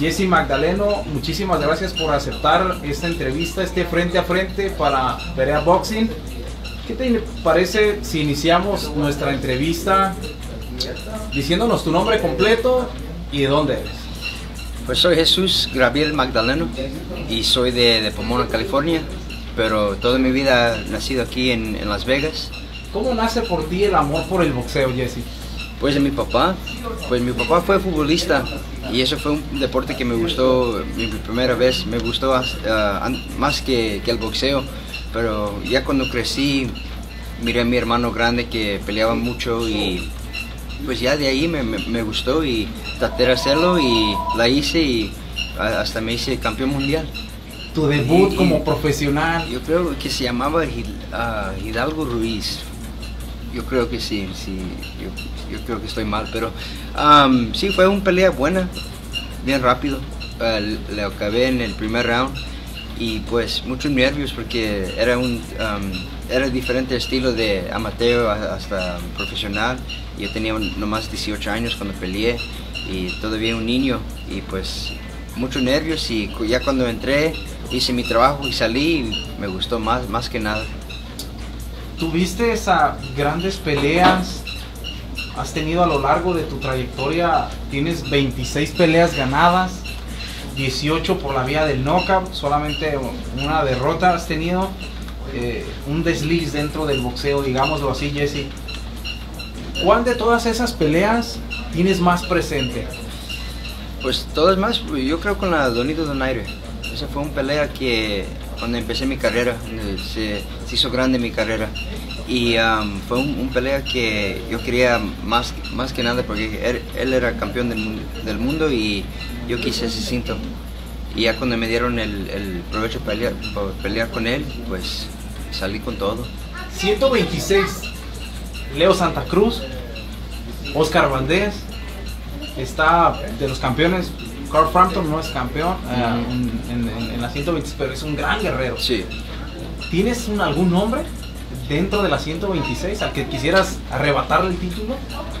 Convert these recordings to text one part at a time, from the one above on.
Jesse Magdaleno, muchísimas gracias por aceptar esta entrevista, este frente a frente para Perea Boxing. ¿Qué te parece si iniciamos nuestra entrevista diciéndonos tu nombre completo y de dónde eres? Pues soy Jesús Gabriel Magdaleno y soy de, de, Pomona, California, pero toda mi vida he nacido aquí en, en, Las Vegas. ¿Cómo nace por ti el amor por el boxeo, Jesse? Pues de mi papá. Pues mi papá fue futbolista y eso fue un deporte que me gustó mi primera vez. Me gustó uh, más que, que el boxeo, pero ya cuando crecí miré a mi hermano grande que peleaba mucho y pues ya de ahí me, me, me, gustó y traté de hacerlo y la hice y hasta me hice campeón mundial. Tu debut y, como profesional. Yo creo que se llamaba uh, Hidalgo Ruiz. Yo creo que sí, sí, yo, yo creo que estoy mal, pero um, sí, fue una pelea buena, bien rápido. Uh, le acabé en el primer round y pues muchos nervios porque era un um, era diferente estilo de amateur hasta profesional yo tenía nomás 18 años cuando peleé y todavía un niño y pues muchos nervios y ya cuando entré hice mi trabajo y salí y me gustó más, más que nada. ¿Tuviste esas grandes peleas? ¿Has tenido a lo largo de tu trayectoria? Tienes 26 peleas ganadas, 18 por la vía del knockout, solamente una derrota has tenido. Eh, un desliz dentro del boxeo, digámoslo así, Jesse. ¿Cuál de todas esas peleas tienes más presente? Pues todas más, yo creo con la Donito Donaire. Esa fue una pelea que cuando empecé mi carrera, se, se hizo grande mi carrera. Y fue un pelea que yo quería más, más que nada porque él, era campeón del, del, mundo y yo quise ese cinto. Y ya cuando me dieron el, el provecho para pelear, pelear con él, pues salí con todo. 126 Leo Santa Cruz, Oscar Valdés, está de los campeones. Carl Frampton no es campeón uh, en, en, en, la 126, pero es un gran guerrero. Sí. ¿Tienes un, algún nombre dentro de la 126 al que quisieras arrebatarle el título?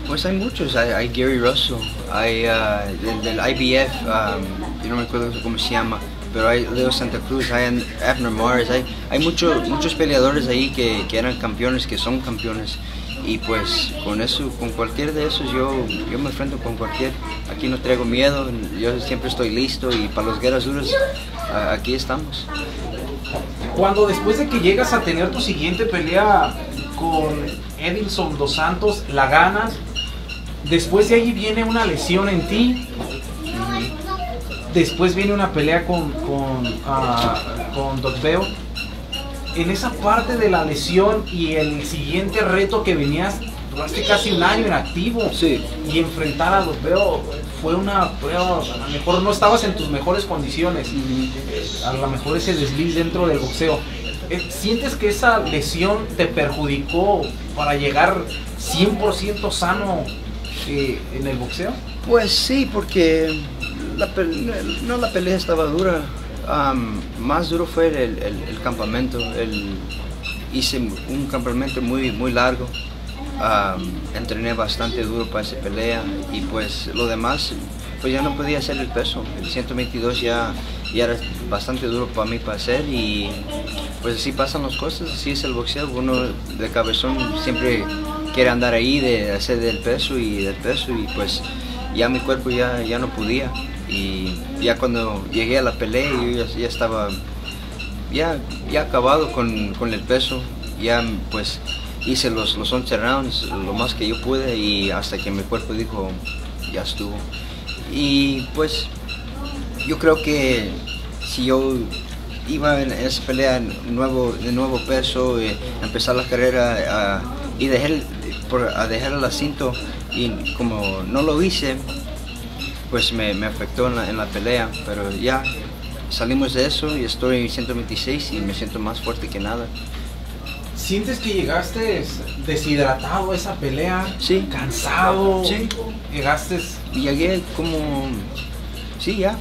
Pues hay muchos. Hay, hay Gary Russell, hay uh, del, del, IBF, um, yo no me acuerdo cómo se llama pero hay Leo Santa Cruz, hay Abner Mars, hay, hay mucho, muchos peleadores ahí que, que, eran campeones, que son campeones. Y pues con eso, con cualquier de esos yo, yo me enfrento con cualquier, aquí no traigo miedo, yo siempre estoy listo y para los guerras duras aquí estamos. Cuando después de que llegas a tener tu siguiente pelea con Edilson Dos Santos, la ganas, después de ahí viene una lesión en ti, después viene una pelea con, con, uh, con Dotveo. En esa parte de la lesión y el siguiente reto que venías, duraste casi un año en activo. Sí. Y enfrentar a Dotveo fue una prueba, a lo mejor no estabas en tus mejores condiciones. Y a lo mejor ese desliz dentro del boxeo. ¿Sientes que esa lesión te perjudicó para llegar 100% sano eh, en el boxeo? Pues sí, porque la no la pelea estaba dura, más duro fue el, el, campamento. El, hice un campamento muy, muy largo, entrené bastante duro para esa pelea y pues lo demás, pues ya no podía hacer el peso. El 122 ya, ya era bastante duro para mí para hacer y pues así pasan las cosas, así es el boxeo. Uno de cabezón siempre quiere andar ahí, de hacer del peso y del peso y pues ya mi cuerpo ya, ya no podía y ya cuando llegué a la pelea yo ya, estaba ya, ya acabado con, con, el peso, ya pues hice los, los 11 rounds lo más que yo pude y hasta que mi cuerpo dijo ya estuvo. Y pues yo creo que si yo iba en esa pelea nuevo, de nuevo peso, eh, empezar la carrera uh, y dejé, por, a dejar el asiento y como no lo hice, pues me, me afectó en la, en la, pelea, pero ya salimos de eso y estoy en 126 y me siento más fuerte que nada. ¿Sientes que llegaste deshidratado a esa pelea? Sí. ¿Cansado? Sí. ¿Llegaste? Llegué como... Sí, ya.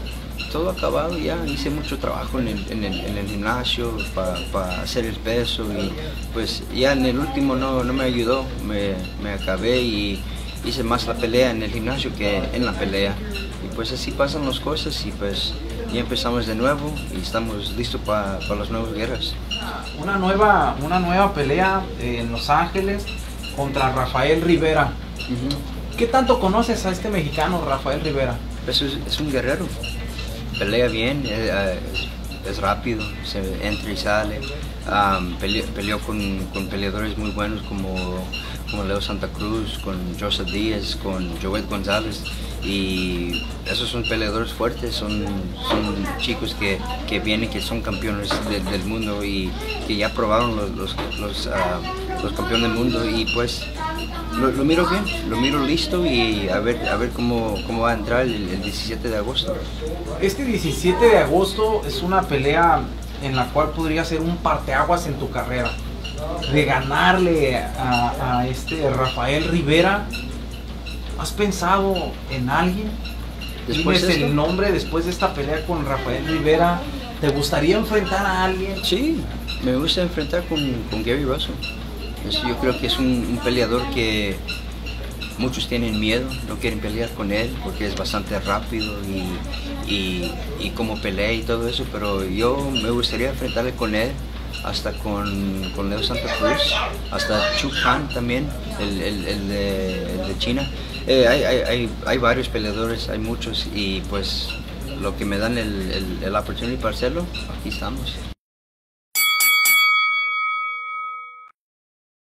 Todo acabado, ya hice mucho trabajo en el, en el, en el gimnasio para pa hacer el peso y pues ya en el último no, no me ayudó, me, me acabé y hice más la pelea en el gimnasio que en la pelea. Pues así pasan las cosas y pues ya empezamos de nuevo y estamos listos para las nuevas guerras. Una nueva, una nueva pelea en Los Ángeles contra Rafael Rivera. ¿Qué tanto conoces a este mexicano, Rafael Rivera? Pues es, un guerrero, pelea bien, eh, eh, es, rápido, se entra y sale, peleó, con, peleadores muy buenos como, como Leo Santa Cruz, con Joseph Díaz, con Joel González. Y esos son peleadores fuertes, son, son chicos que, que, vienen, que son campeones del mundo y que ya probaron los, los, los, ah, los campeones del mundo. Y pues lo, miro bien, lo miro listo y a ver, a ver cómo, cómo va a entrar el, 17 de agosto. Este 17 de agosto es una pelea en la cual podría ser un parteaguas en tu carrera. De ganarle a, a este Rafael Rivera ¿Has pensado en alguien? ¿Tienes el nombre después de esta pelea con Rafael Rivera? ¿Te gustaría enfrentar a alguien? Sí, me gusta enfrentar con, Gary Russell. Yo creo que es un, peleador que muchos tienen miedo, no quieren pelear con él porque es bastante rápido y, y, como pelea y todo eso, pero yo me gustaría enfrentarle con él, hasta con, con Leo Santa Cruz, hasta Chu Han también, el, el de China. Eh, hay, hay, hay, varios peleadores, hay muchos y pues lo que me dan el, el, el oportunidad para hacerlo, aquí estamos.